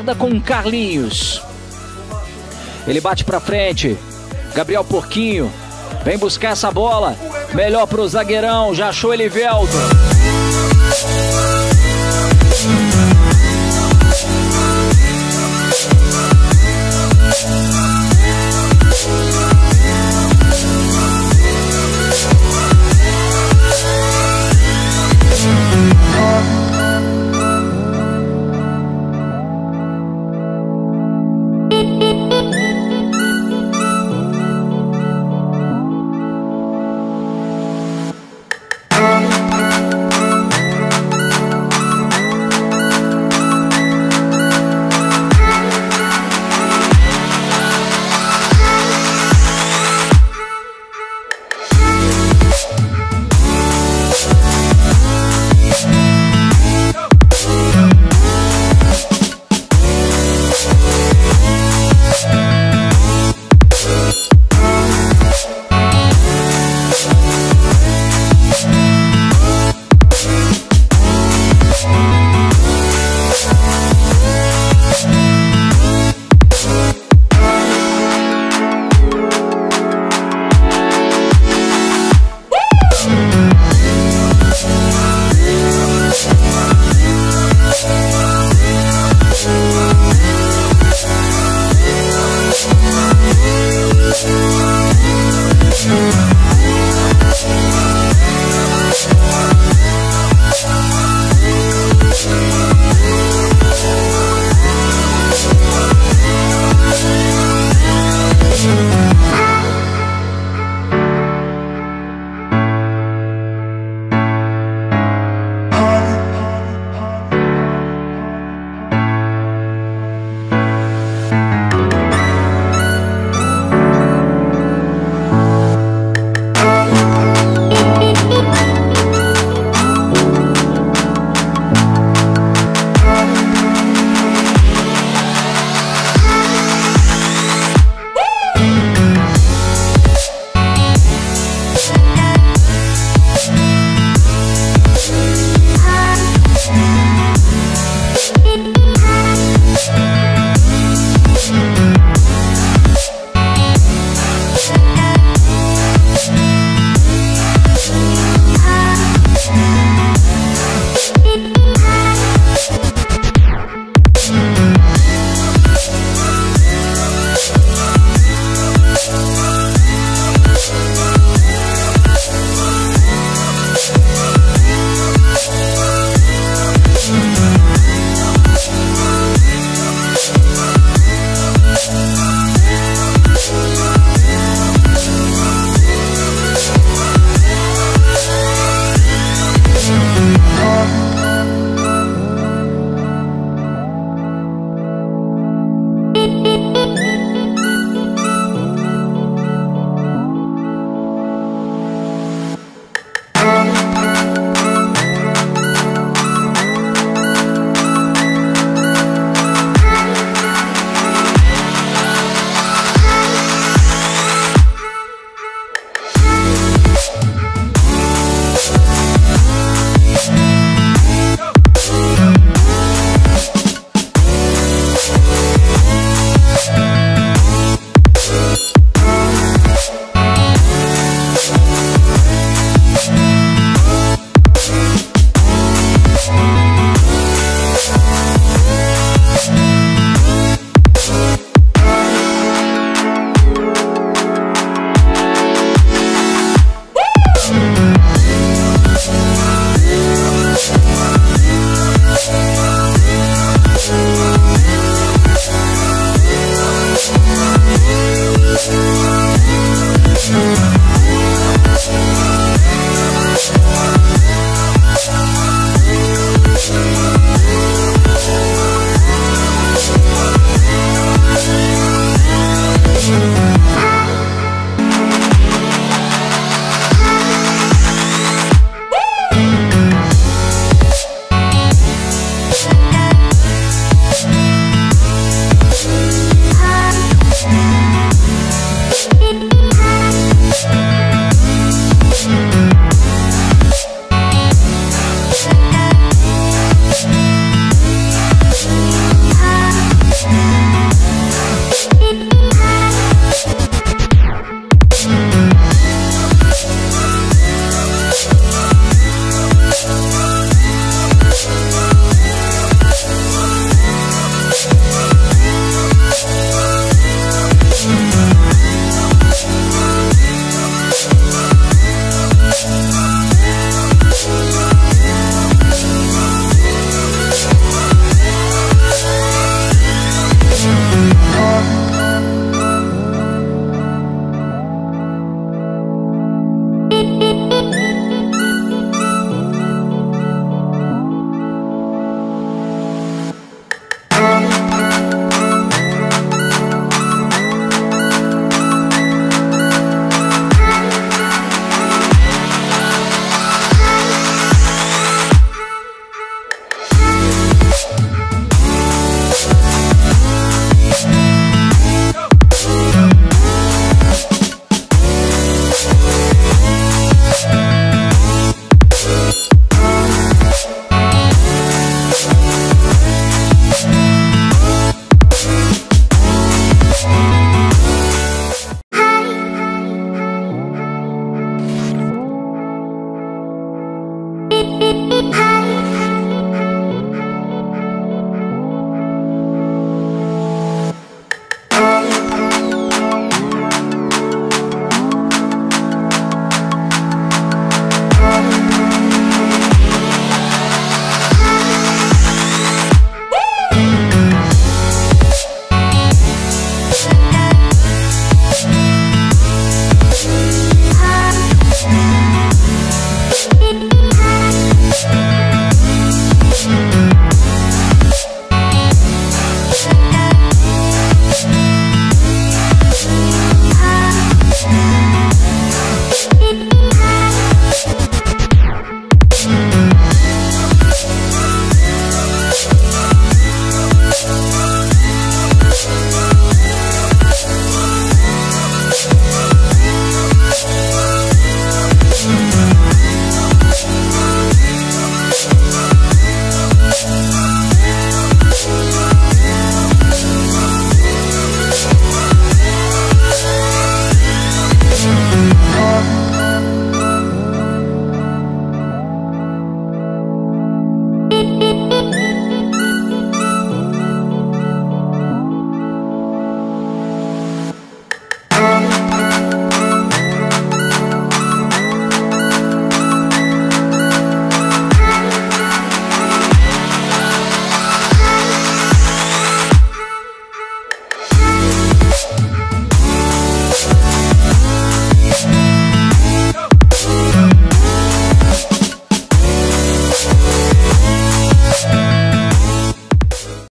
esquerda com Carlinhos. Ele bate para frente. Gabriel Porquinho vem buscar essa bola. Melhor pro zagueirão, já achou Elivelto.